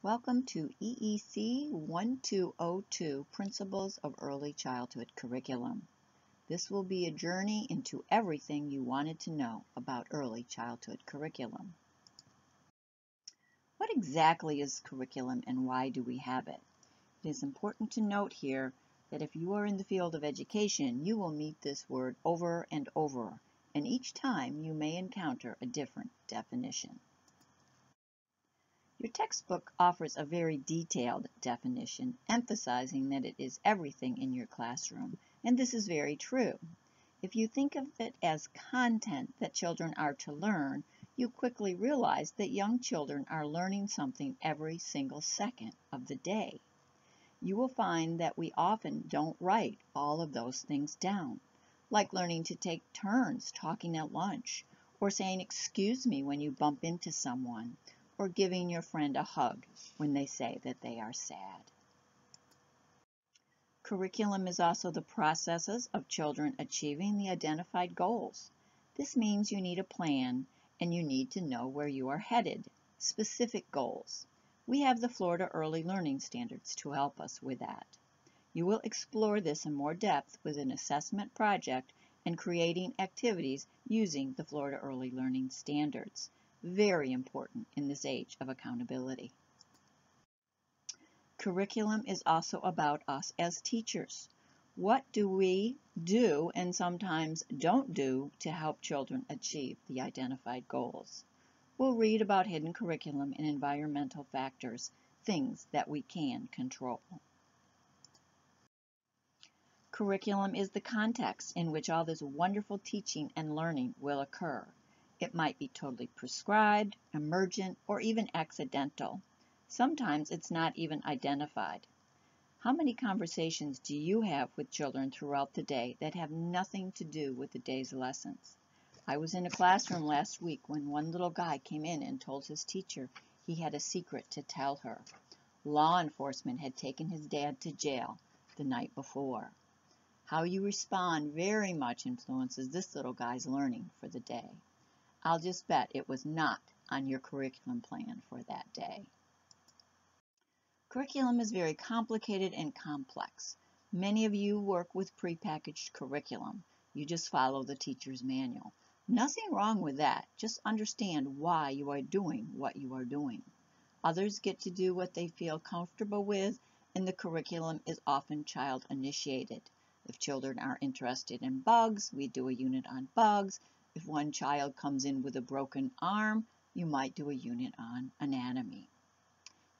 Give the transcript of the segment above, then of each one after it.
Welcome to EEC 1202 Principles of Early Childhood Curriculum. This will be a journey into everything you wanted to know about early childhood curriculum. What exactly is curriculum and why do we have it? It is important to note here that if you are in the field of education, you will meet this word over and over, and each time you may encounter a different definition. Your textbook offers a very detailed definition, emphasizing that it is everything in your classroom, and this is very true. If you think of it as content that children are to learn, you quickly realize that young children are learning something every single second of the day. You will find that we often don't write all of those things down, like learning to take turns talking at lunch, or saying excuse me when you bump into someone, or giving your friend a hug when they say that they are sad. Curriculum is also the processes of children achieving the identified goals. This means you need a plan and you need to know where you are headed, specific goals. We have the Florida Early Learning Standards to help us with that. You will explore this in more depth with an assessment project and creating activities using the Florida Early Learning Standards very important in this age of accountability. Curriculum is also about us as teachers. What do we do and sometimes don't do to help children achieve the identified goals? We'll read about hidden curriculum and environmental factors, things that we can control. Curriculum is the context in which all this wonderful teaching and learning will occur. It might be totally prescribed, emergent, or even accidental. Sometimes it's not even identified. How many conversations do you have with children throughout the day that have nothing to do with the day's lessons? I was in a classroom last week when one little guy came in and told his teacher he had a secret to tell her. Law enforcement had taken his dad to jail the night before. How you respond very much influences this little guy's learning for the day. I'll just bet it was not on your curriculum plan for that day. Curriculum is very complicated and complex. Many of you work with prepackaged curriculum. You just follow the teacher's manual. Nothing wrong with that. Just understand why you are doing what you are doing. Others get to do what they feel comfortable with, and the curriculum is often child initiated. If children are interested in bugs, we do a unit on bugs. If one child comes in with a broken arm, you might do a unit on anatomy.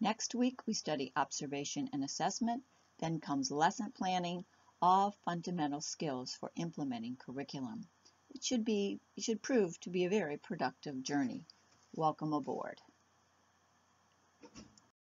Next week, we study observation and assessment. Then comes lesson planning, all fundamental skills for implementing curriculum. It should be, it should prove to be a very productive journey. Welcome aboard.